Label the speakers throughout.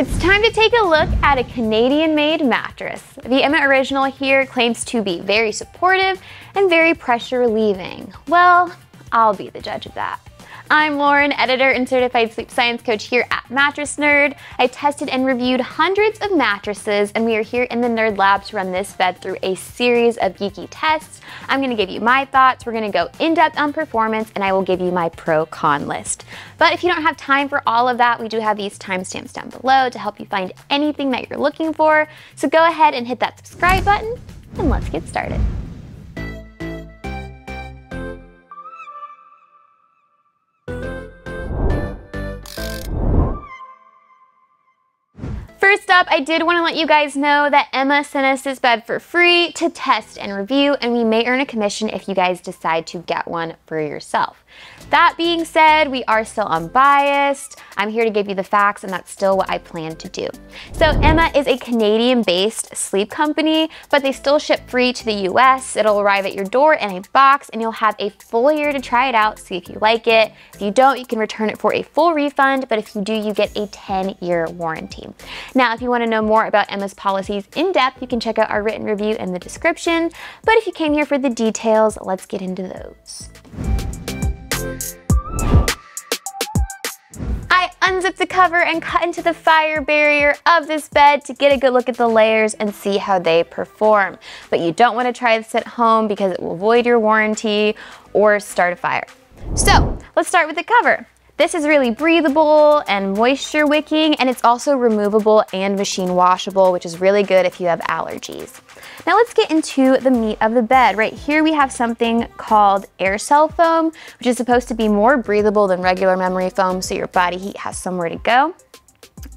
Speaker 1: It's time to take a look at a Canadian-made mattress. The Emma Original here claims to be very supportive and very pressure relieving. Well, I'll be the judge of that. I'm Loren, editor and certified sleep science coach here at Mattress Nerd. I tested and reviewed hundreds of mattresses, and we are here in the Nerd Lab to run this bed through a series of geeky tests. I'm gonna give you my thoughts, we're gonna go in depth on performance, and I will give you my pro con list. But if you don't have time for all of that, we do have these timestamps down below to help you find anything that you're looking for. So go ahead and hit that subscribe button, and let's get started. First up, I did want to let you guys know that Emma sent us this bed for free to test and review, and we may earn a commission if you guys decide to get one for yourself. That being said, we are still unbiased. I'm here to give you the facts, and that's still what I plan to do. So Emma is a Canadian-based sleep company, but they still ship free to the US. It'll arrive at your door in a box, and you'll have a full year to try it out, see if you like it. If you don't, you can return it for a full refund, but if you do, you get a 10-year warranty. Now, if you want to know more about Emma's policies in depth, you can check out our written review in the description. But if you came here for the details, let's get into those. I unzipped the cover and cut into the fire barrier of this bed to get a good look at the layers and see how they perform. But you don't want to try this at home because it will void your warranty or start a fire. So let's start with the cover. This is really breathable and moisture wicking and it's also removable and machine washable, which is really good if you have allergies. Now let's get into the meat of the bed. Right here we have something called air cell foam, which is supposed to be more breathable than regular memory foam so your body heat has somewhere to go.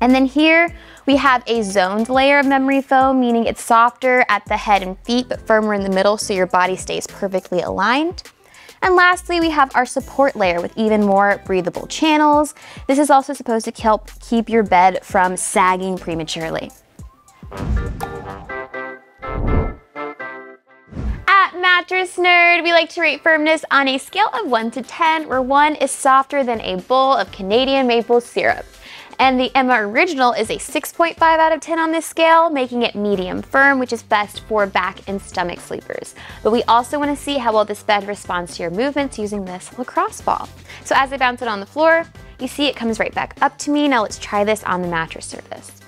Speaker 1: And then here we have a zoned layer of memory foam, meaning it's softer at the head and feet, but firmer in the middle so your body stays perfectly aligned. And lastly, we have our support layer with even more breathable channels. This is also supposed to help keep your bed from sagging prematurely. Mattress Nerd, we like to rate firmness on a scale of 1 to 10, where 1 is softer than a bowl of Canadian maple syrup. And the Emma Original is a 6.5 out of 10 on this scale, making it medium firm, which is best for back and stomach sleepers. But we also want to see how well this bed responds to your movements using this lacrosse ball. So as I bounce it on the floor, you see it comes right back up to me. Now let's try this on the mattress surface.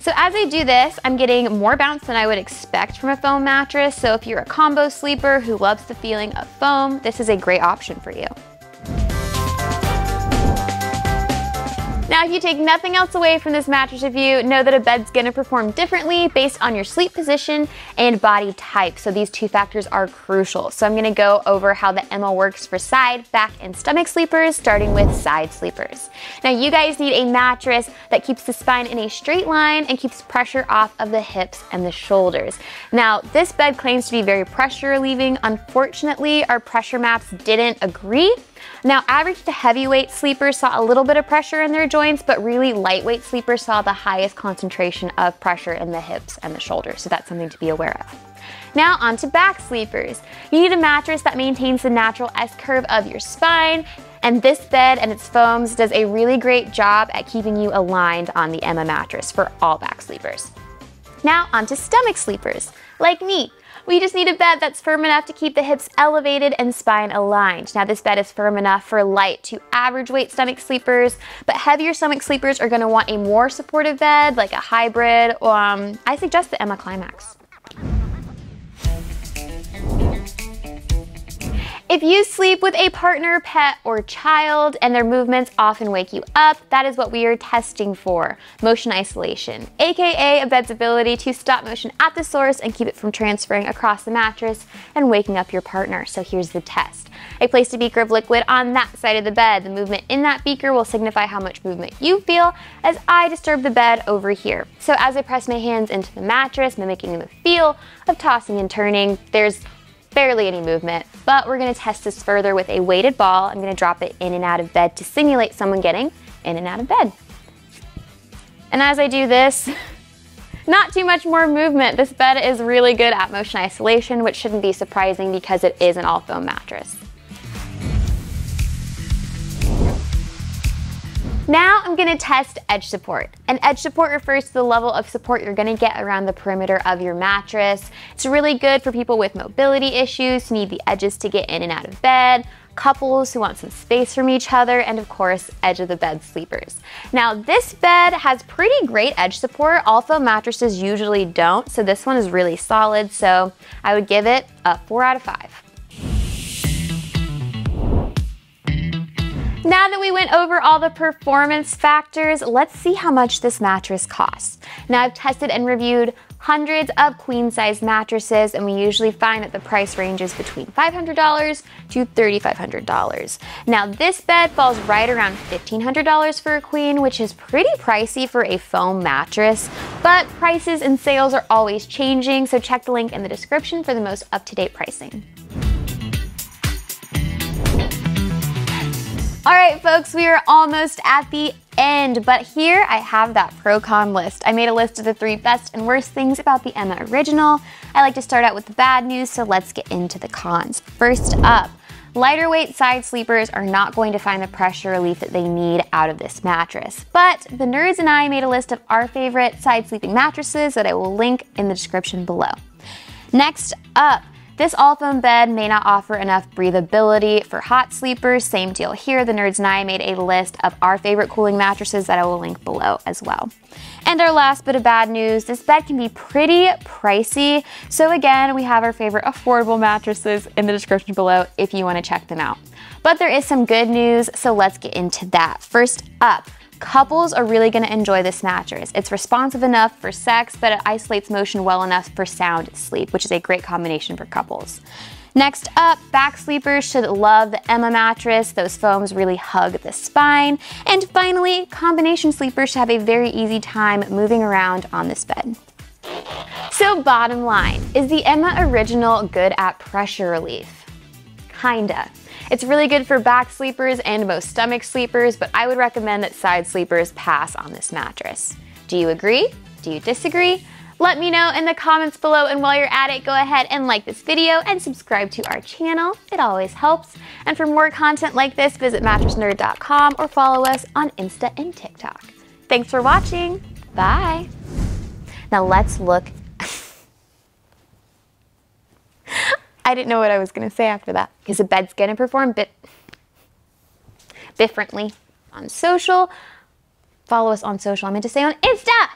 Speaker 1: So as I do this, I'm getting more bounce than I would expect from a foam mattress. So if you're a combo sleeper who loves the feeling of foam, this is a great option for you. Now, if you take nothing else away from this mattress review, know that a bed's gonna perform differently based on your sleep position and body type. So these two factors are crucial. So I'm gonna go over how the Emma works for side, back, and stomach sleepers, starting with side sleepers. Now, you guys need a mattress that keeps the spine in a straight line and keeps pressure off of the hips and the shoulders. Now, this bed claims to be very pressure relieving. Unfortunately, our pressure maps didn't agree. Now, average to heavyweight sleepers saw a little bit of pressure in their joints, but really lightweight sleepers saw the highest concentration of pressure in the hips and the shoulders, so that's something to be aware of. Now on to back sleepers. You need a mattress that maintains the natural S-curve of your spine, and this bed and its foams does a really great job at keeping you aligned on the Emma mattress for all back sleepers. Now onto stomach sleepers, like me. We just need a bed that's firm enough to keep the hips elevated and spine aligned. Now this bed is firm enough for light to average weight stomach sleepers, but heavier stomach sleepers are gonna want a more supportive bed, like a hybrid. Um, I suggest the Emma Climax. If you sleep with a partner, pet, or child and their movements often wake you up, that is what we are testing for, motion isolation, aka a bed's ability to stop motion at the source and keep it from transferring across the mattress and waking up your partner. So here's the test. I placed a beaker of liquid on that side of the bed. The movement in that beaker will signify how much movement you feel as I disturb the bed over here. So as I press my hands into the mattress, mimicking the feel of tossing and turning, there's barely any movement, but we're gonna test this further with a weighted ball. I'm gonna drop it in and out of bed to simulate someone getting in and out of bed. And as I do this, not too much more movement. This bed is really good at motion isolation, which shouldn't be surprising because it is an all foam mattress. Now I'm gonna test edge support. And edge support refers to the level of support you're gonna get around the perimeter of your mattress. It's really good for people with mobility issues who need the edges to get in and out of bed, couples who want some space from each other, and of course, edge of the bed sleepers. Now, this bed has pretty great edge support. Foam mattresses usually don't, so this one is really solid, so I would give it a four out of five. Now that we went over all the performance factors, let's see how much this mattress costs. Now I've tested and reviewed hundreds of queen size mattresses and we usually find that the price ranges between $500 to $3,500. Now this bed falls right around $1,500 for a queen, which is pretty pricey for a foam mattress, but prices and sales are always changing, so check the link in the description for the most up-to-date pricing. All right, folks, we are almost at the end, but here I have that pro con list. I made a list of the three best and worst things about the Emma original. I like to start out with the bad news, so let's get into the cons. First up, Lighter weight side sleepers are not going to find the pressure relief that they need out of this mattress. But the nerds and I made a list of our favorite side sleeping mattresses that I will link in the description below. Next up, this all foam bed may not offer enough breathability for hot sleepers. Same deal here. The Nerds and I made a list of our favorite cooling mattresses that I will link below as well. And our last bit of bad news, this bed can be pretty pricey. So again, we have our favorite affordable mattresses in the description below if you wanna check them out. But there is some good news, so let's get into that. First up, Couples are really gonna enjoy this mattress. It's responsive enough for sex, but it isolates motion well enough for sound sleep, which is a great combination for couples. Next up, back sleepers should love the Emma mattress. Those foams really hug the spine. And finally, combination sleepers should have a very easy time moving around on this bed. So bottom line, is the Emma Original good at pressure relief? Kinda. It's really good for back sleepers and most stomach sleepers, but I would recommend that side sleepers pass on this mattress. Do you agree? Do you disagree? Let me know in the comments below, and while you're at it, go ahead and like this video and subscribe to our channel. It always helps. And for more content like this, visit mattressnerd.com or follow us on Insta and TikTok. Thanks for watching. Bye. Now let's look I didn't know what I was going to say after that because the bed's going to perform bit differently on social. Follow us on social. I meant to say on Insta.